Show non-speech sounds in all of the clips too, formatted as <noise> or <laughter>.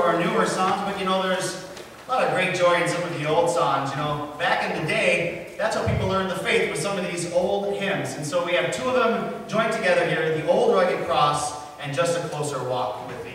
our newer songs, but you know, there's a lot of great joy in some of the old songs. You know, back in the day, that's how people learned the faith with some of these old hymns. And so we have two of them joined together here, the old rugged cross and just a closer walk with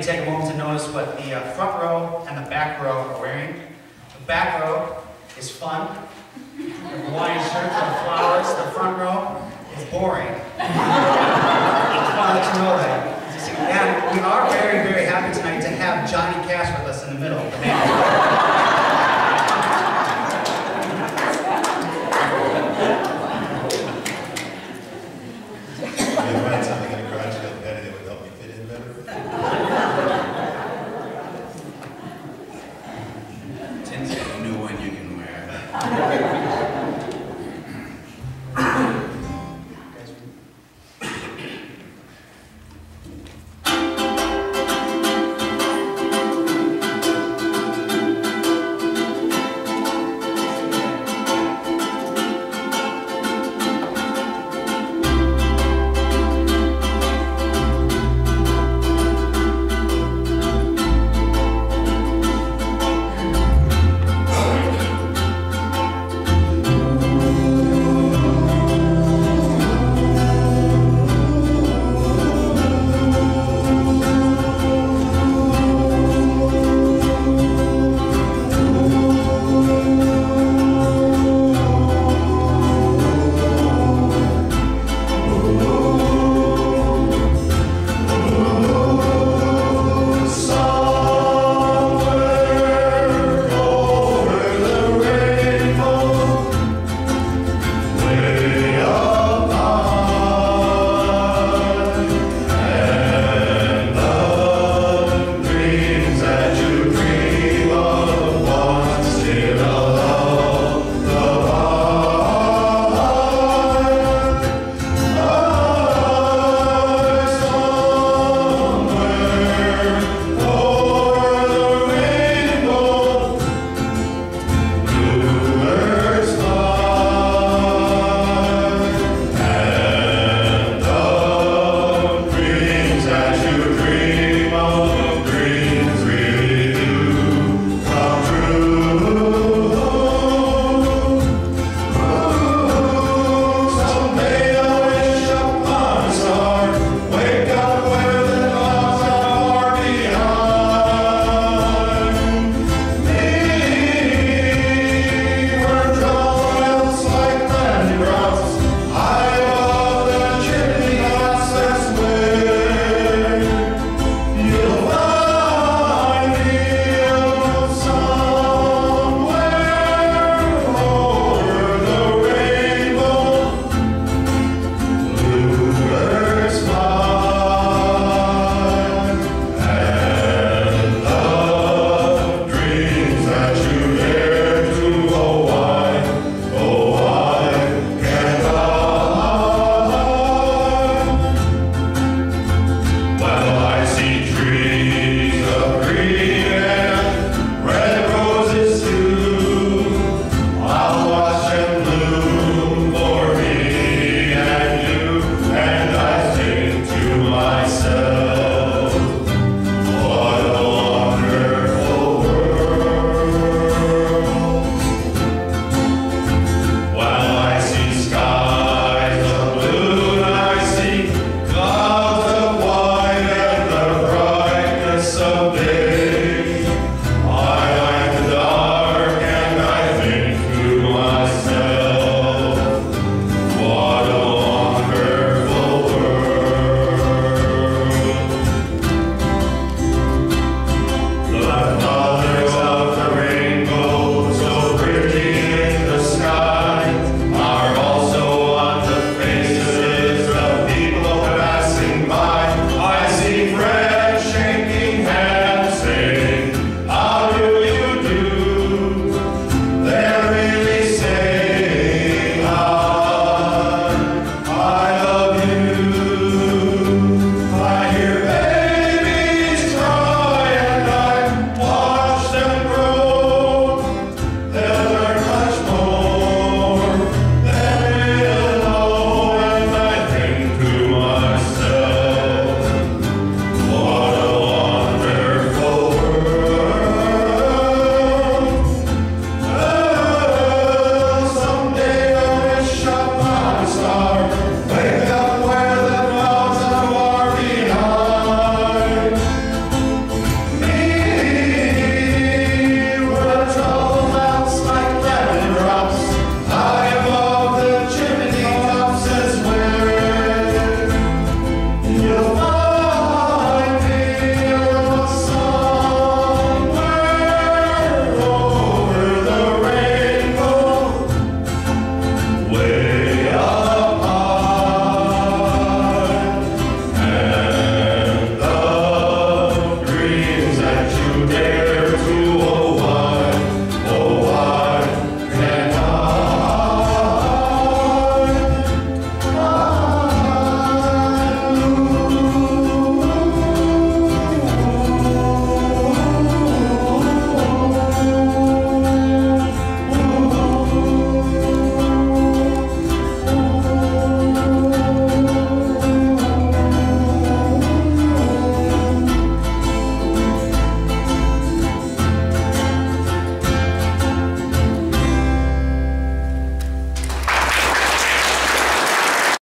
you take a moment to notice what the uh, front row and the back row are wearing. The back row is fun. The Hawaiian shirts and flowers. The front row is boring. <laughs> Just want to know that. And we are very, very happy tonight to have Johnny Cash with us in the middle.